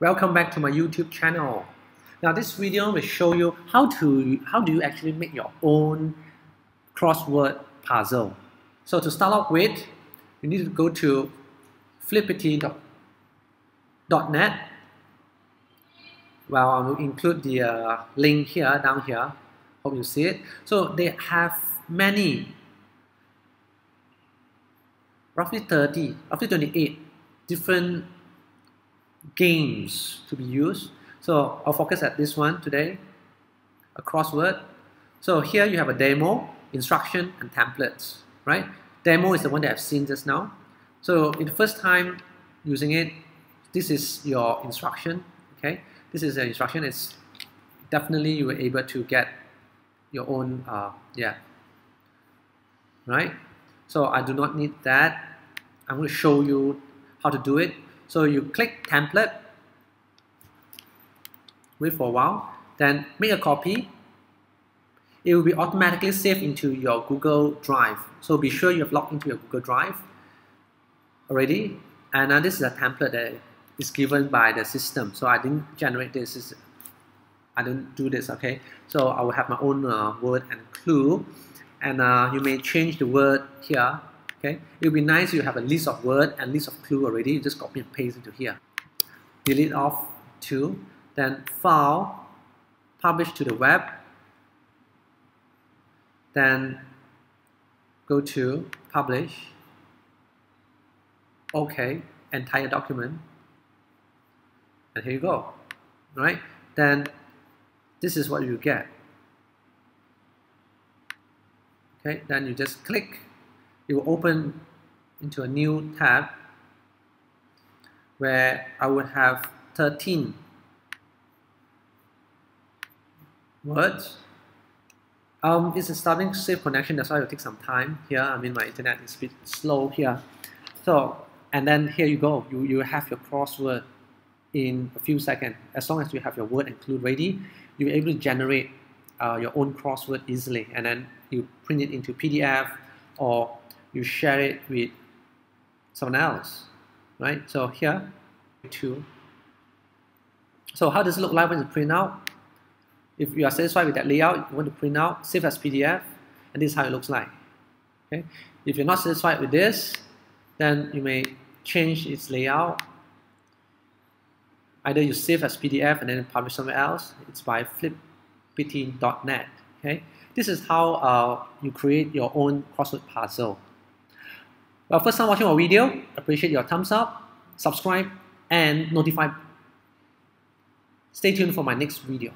Welcome back to my YouTube channel. Now this video will show you how to how do you actually make your own crossword puzzle. So to start off with, you need to go to flippity.net. Well, I will include the uh, link here down here. Hope you see it. So they have many, roughly 30, roughly 28 different games to be used. So I'll focus at this one today, a crossword. So here you have a demo, instruction, and templates, right? Demo is the one that I've seen just now. So in the first time using it, this is your instruction, okay? This is the instruction. It's definitely you were able to get your own, uh, yeah, right? So I do not need that. I'm going to show you how to do it. So you click template, wait for a while, then make a copy. It will be automatically saved into your Google Drive. So be sure you have logged into your Google Drive already. And now this is a template that is given by the system. So I didn't generate this. I didn't do this, okay? So I will have my own uh, word and clue. And uh, you may change the word here Okay, it would be nice if you have a list of word and list of clue already. You just copy and paste into here. Delete off to, then file, publish to the web, then go to publish, OK, entire document, and here you go. Right? Then this is what you get. Okay, then you just click it will open into a new tab where I would have 13 words. Um, it's a starting safe connection, that's why it will take some time here. I mean, my internet is a bit slow here. So, and then here you go. You, you have your crossword in a few seconds. As long as you have your word and clue ready, you're able to generate uh, your own crossword easily. And then you print it into PDF or you share it with someone else, right? So here, two. So how does it look like when you print out? If you are satisfied with that layout, you want to print out, save as PDF, and this is how it looks like. Okay. If you're not satisfied with this, then you may change its layout. Either you save as PDF and then publish somewhere else. It's by flippity.net. Okay. This is how uh, you create your own crossword puzzle. Well, first time watching our video, appreciate your thumbs up, subscribe, and notify. Stay tuned for my next video.